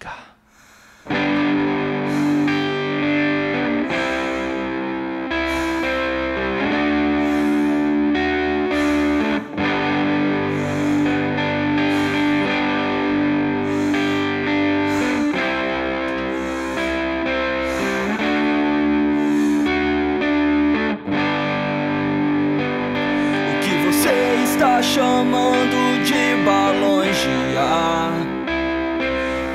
God.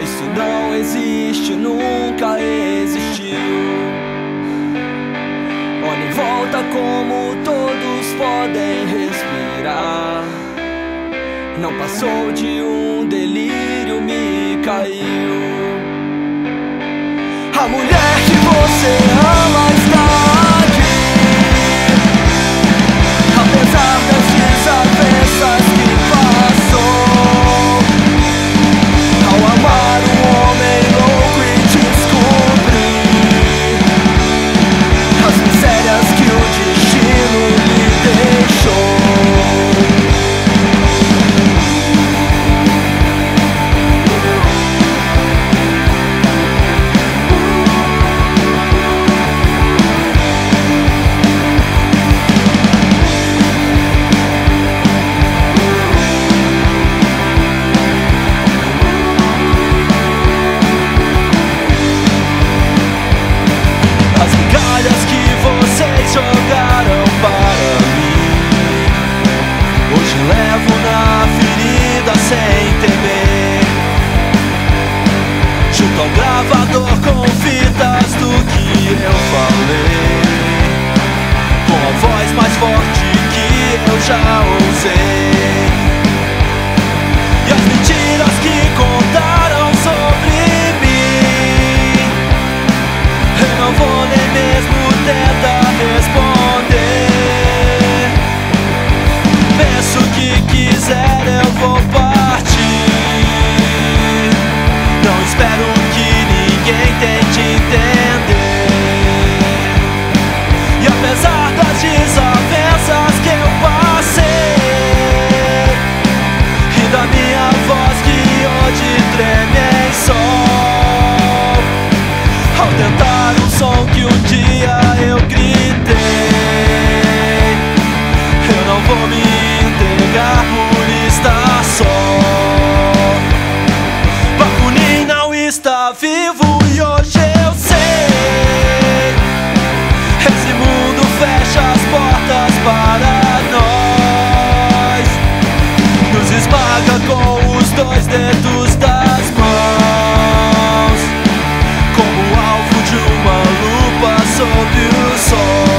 Isso não existe, nunca existiu. Olha em volta como todos podem respirar. Não passou de um delírio, me caiu. A mulher que você ama espero que ninguém tente entender. E apesar das desavenças que eu passei, e da minha voz que hoje treme em sol. Ao tentar um som que um dia eu gritei Eu não vou me dois dedos das mãos como alvo de uma lupa sob o sol.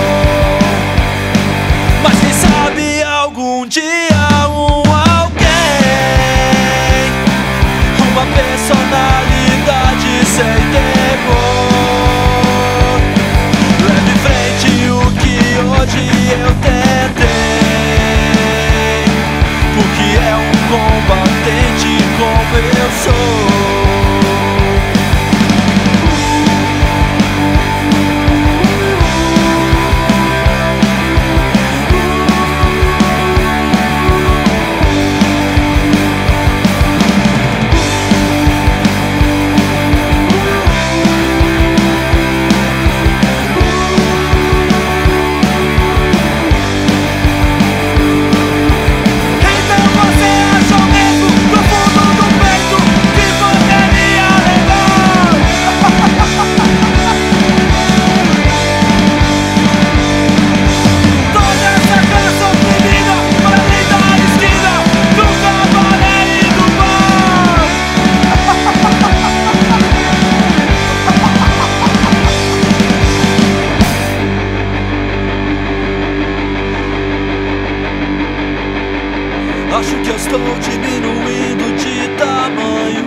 Acho que eu estou diminuindo de tamanho.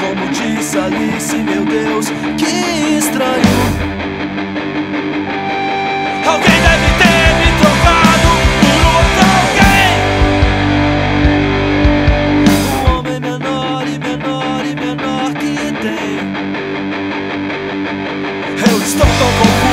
Como disse Alice, meu Deus, que estranho. Alguém deve ter me trocado por outro alguém. Um homem menor e menor e menor que tem. Eu estou tão confuso,